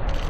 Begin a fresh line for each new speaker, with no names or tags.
like,